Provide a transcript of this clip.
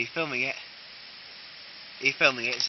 you filming it? He's filming it?